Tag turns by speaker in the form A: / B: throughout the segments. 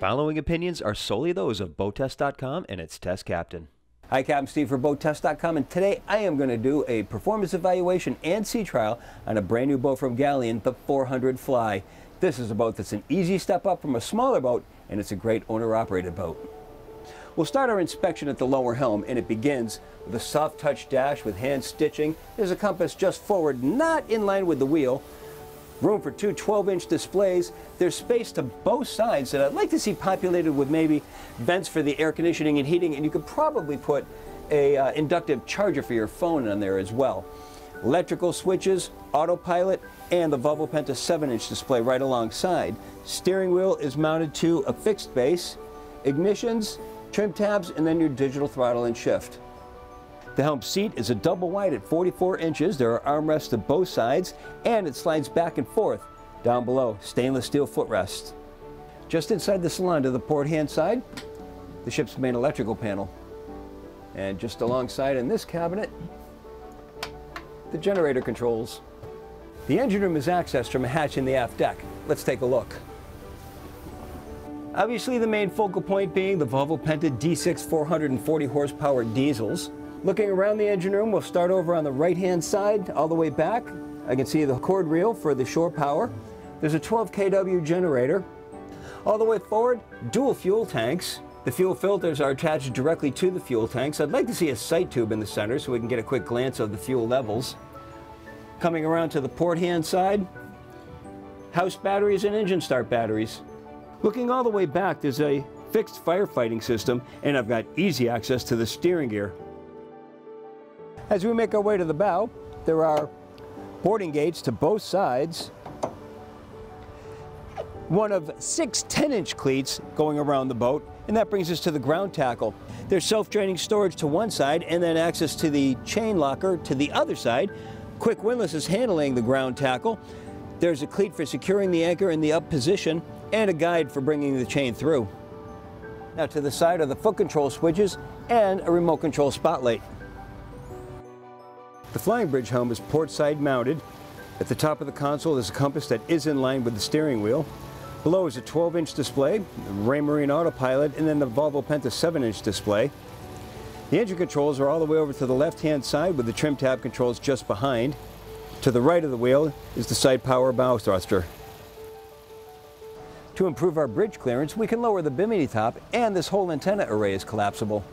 A: following opinions are solely those of BoatTest.com and its test captain.
B: Hi, Captain Steve for BoatTest.com, and today I am going to do a performance evaluation and sea trial on a brand new boat from Galeon, the 400 Fly. This is a boat that's an easy step up from a smaller boat, and it's a great owner-operated boat. We'll start our inspection at the lower helm, and it begins with a soft touch dash with hand stitching. There's a compass just forward, not in line with the wheel, room for two 12-inch displays. There's space to both sides that I'd like to see populated with maybe vents for the air conditioning and heating, and you could probably put a uh, inductive charger for your phone on there as well. Electrical switches, autopilot, and the Volvo Penta 7-inch display right alongside. Steering wheel is mounted to a fixed base, ignitions, trim tabs, and then your digital throttle and shift. The helm seat is a double wide at 44 inches. There are armrests at both sides, and it slides back and forth. Down below, stainless steel footrest. Just inside the salon to the port hand side, the ship's main electrical panel. And just alongside in this cabinet, the generator controls. The engine room is accessed from a hatch in the aft deck. Let's take a look. Obviously the main focal point being the Volvo Penta D6 440 horsepower diesels. Looking around the engine room, we'll start over on the right-hand side, all the way back. I can see the cord reel for the shore power. There's a 12 kW generator. All the way forward, dual fuel tanks. The fuel filters are attached directly to the fuel tanks. I'd like to see a sight tube in the center so we can get a quick glance of the fuel levels. Coming around to the port hand side, house batteries and engine start batteries. Looking all the way back, there's a fixed firefighting system, and I've got easy access to the steering gear. As we make our way to the bow, there are boarding gates to both sides. One of six 10-inch cleats going around the boat, and that brings us to the ground tackle. There's self-draining storage to one side and then access to the chain locker to the other side. Quick Windlass is handling the ground tackle. There's a cleat for securing the anchor in the up position and a guide for bringing the chain through. Now to the side are the foot control switches and a remote control spotlight. The flying bridge helm is port side mounted. At the top of the console is a compass that is in line with the steering wheel. Below is a 12-inch display, Raymarine Autopilot, and then the Volvo Penta 7-inch display. The engine controls are all the way over to the left-hand side with the trim tab controls just behind. To the right of the wheel is the side power bow thruster. To improve our bridge clearance, we can lower the bimini top and this whole antenna array is collapsible.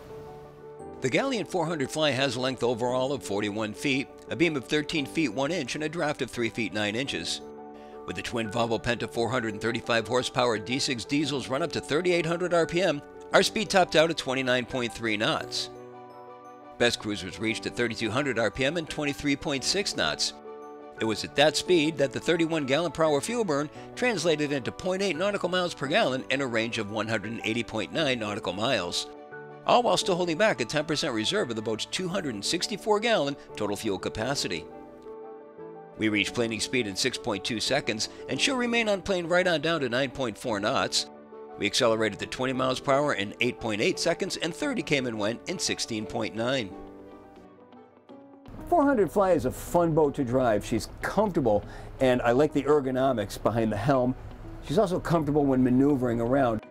C: The Galeon 400 Fly has a length overall of 41 feet, a beam of 13 feet 1 inch, and a draft of 3 feet 9 inches. With the twin Volvo Penta 435 horsepower D6 diesels run up to 3,800 RPM, our speed topped out at 29.3 knots. Best cruise was reached at 3,200 RPM and 23.6 knots. It was at that speed that the 31 gallon per hour fuel burn translated into 0.8 nautical miles per gallon and a range of 180.9 nautical miles all while still holding back a 10% reserve of the boat's 264 gallon total fuel capacity. We reached planing speed in 6.2 seconds and she'll remain on plane right on down to 9.4 knots. We accelerated to 20 miles per hour in 8.8 seconds and 30 came and went in 16.9.
B: 400 Fly is a fun boat to drive. She's comfortable and I like the ergonomics behind the helm. She's also comfortable when maneuvering around.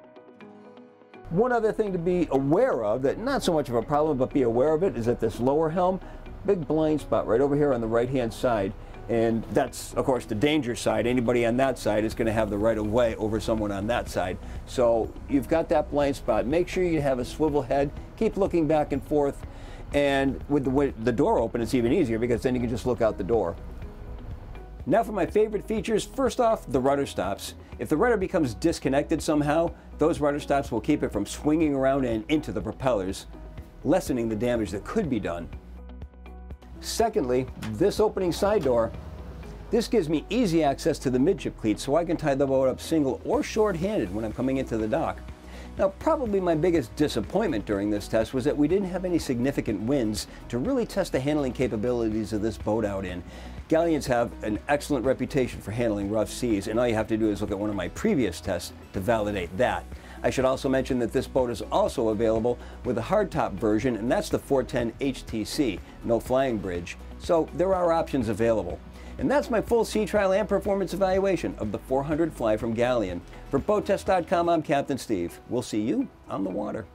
B: One other thing to be aware of, that not so much of a problem, but be aware of it, is that this lower helm, big blind spot right over here on the right-hand side. And that's, of course, the danger side. Anybody on that side is going to have the right of way over someone on that side. So you've got that blind spot. Make sure you have a swivel head. Keep looking back and forth. And with the, with the door open, it's even easier because then you can just look out the door. Now for my favorite features, first off, the rudder stops. If the rudder becomes disconnected somehow, those rudder stops will keep it from swinging around and into the propellers, lessening the damage that could be done. Secondly, this opening side door, this gives me easy access to the midship cleat so I can tie the boat up single or short-handed when I'm coming into the dock. Now, probably my biggest disappointment during this test was that we didn't have any significant winds to really test the handling capabilities of this boat out in. Galeons have an excellent reputation for handling rough seas, and all you have to do is look at one of my previous tests to validate that. I should also mention that this boat is also available with a hardtop version, and that's the 410 HTC, no flying bridge. So there are options available. And that's my full sea trial and performance evaluation of the 400 fly from Galeon. For BoatTest.com, I'm Captain Steve. We'll see you on the water.